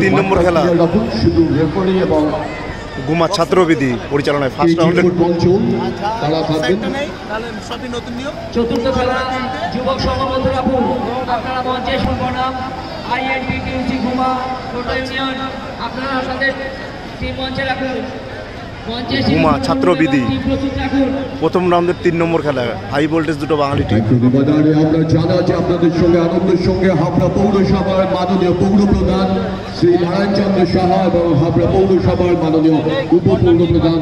তিন নম্বর খেলা। শুধু রেফারি এবং গুমা ছাত্রবিধি পরিচালনায় ফার্স্ট রাউন্ডে তারা থাকবেন। চতুর্থ খেলা যুবক আপনারা মঞ্চে ইউনিয়ন তাদের টিম মঞ্চে রাখুন। ঘুমা, ছাত্রবিধি। প্রথম রাউন্ডের তিন নম্বর খেলা হাই ভোল্টেজ দুটো বাঙালি টিম আমরা জানা যে আপনাদের সঙ্গে আনন্দের সঙ্গে হাবড়া পৌরসভার মাননীয় পৌর প্রধান শ্রী নারায়ণচন্দ্র সাহা এবং হাবড়া পৌরসভার মাননীয় উপপৌর প্রধান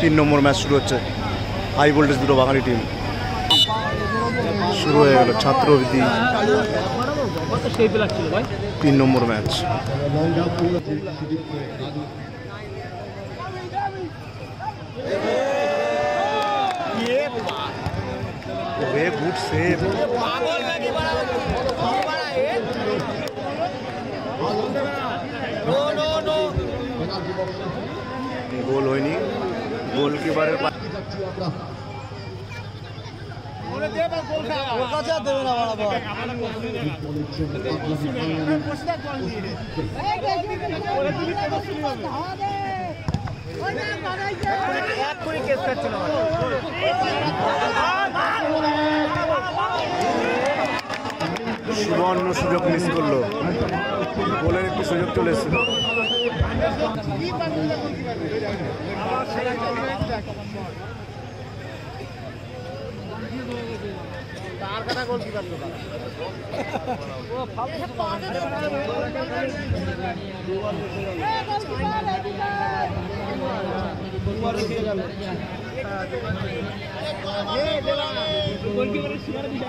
তিন নম্বর ম্যাচ শুরু হচ্ছে। হাই ভোল্টেজ দুটো বাঙালি টিম শুরু হয়ে গেল ছাত্রবিধি তিন নম্বর ম্যাচ। গুড গোল হয়নি। গোলকিপারের সুবর্ণ সুযোগ মিস করল। গোলের একটু সুযোগ চলে এসেছিল। তার কথা গোল কিপার তো গোলকিপারের সীমানা দিশা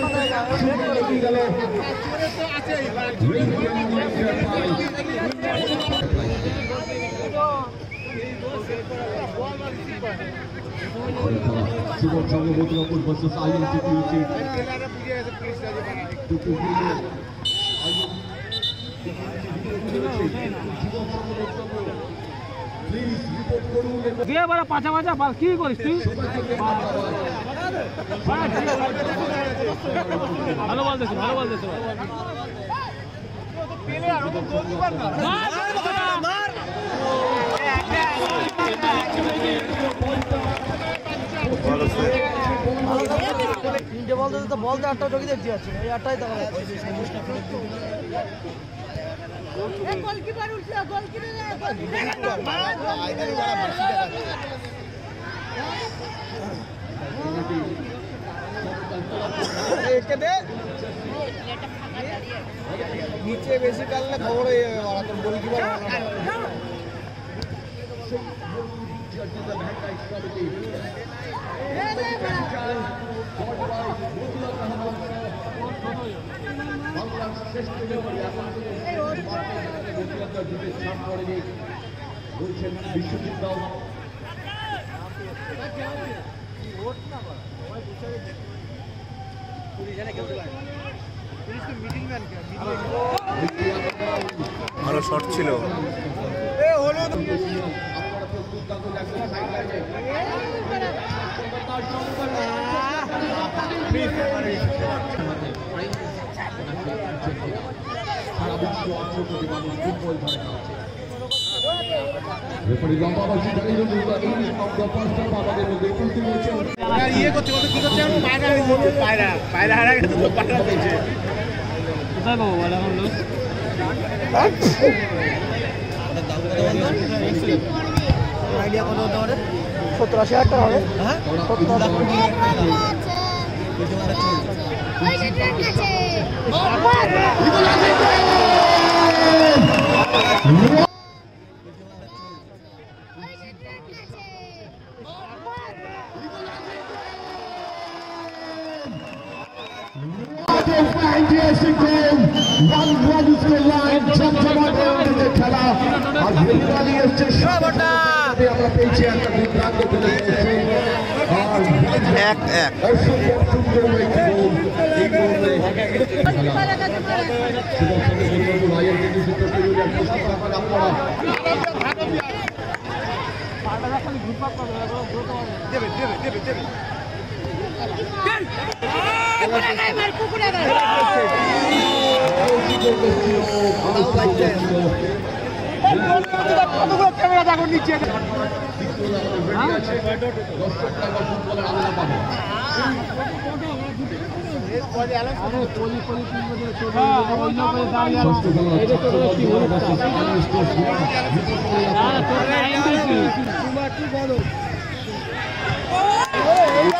যুবক সংঘ মধুরাপুর ভার্সেস আইএনটিটিউসি দিয়ে এবারে পাঁচা পাঁচা পাল কি করিস তুই ভালো বলতেছি ভালো বলতেছি ভালো save। তিনটে বল দিতে বল তো আটটা চোখে দেখতে যাচ্ছে এই আটটাই দেখা যাচ্ছে গোলকিপার উঠছে গোলকিপার। নিচে বেশি টানলে খবর হয়ে যাবে বাড়া তোর গোলকিপার বলছেন বিশ্বজিৎ দাও ভালো শট ছিল। সারা বিশ্ব অর্থ মানুষ ফুটবল খাচ্ছে রেফারি লম্বা বাজি জানিয়ে দিল ইংলিশ অঙ্গ পাঁচটা আমাদের মধ্যে উপস্থিত হয়েছেন ইয়ে করছে কত কি করছে আমি পায়রা পায়রা। পায়রা হারা গেছে তো পায়রা দিয়েছে। কোথায় পাবো বলে লোক? আইডিয়া কত হতে পারে? সত্তর আশি হাজার টাকা হবে। হ্যাঁ? সত্তর আশি ওই যে। খেলা আর ভেলুরানি এসছে আমরা পেয়েছি একটা। আর এক এক। দেবে দেবে দেবে দেবে। পুকুরে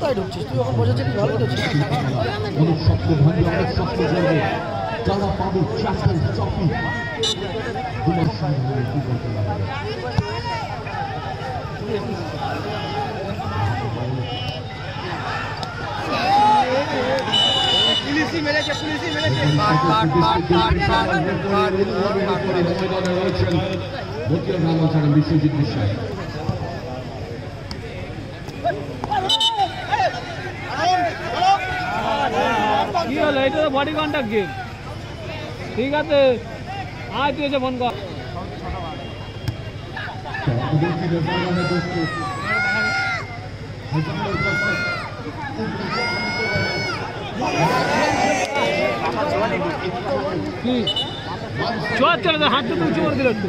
কোথায় ঢুকছিস তুই এখন বসেছিস ভালো ঢুকছিস। যারা পাবে চ্যাম্পিয়ন ট্রফি তোমার সঙ্গে কি বলতে পারবে পুলিশই মেরেছে পুলিশই মেরেছে বিশ্বজিৎ বিশ্বাস কি হলো? এটা তো বডি কন্ট্যাক্ট গেম ঠিক আছে? আয়, তুই এসে ফোন কর। কি? চল হাত তো উঁচু করে দিল একটু।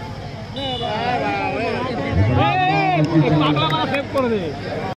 পাগলা মারা সেভ করে দে